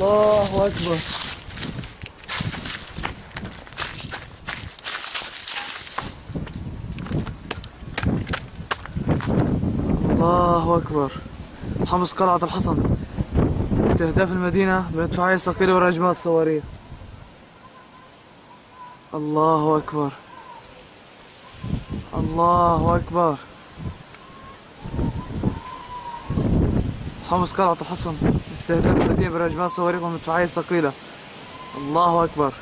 الله أكبر. الله أكبر. حمص قلعة الحصن استهداف المدينة بمدفعية ثقيلة ورجمات صواريخ الله أكبر. الله أكبر. حمص قلعة الحصن استهداف المدينة برجمات صواريخ ومدفعية ثقيلة. الله أكبر.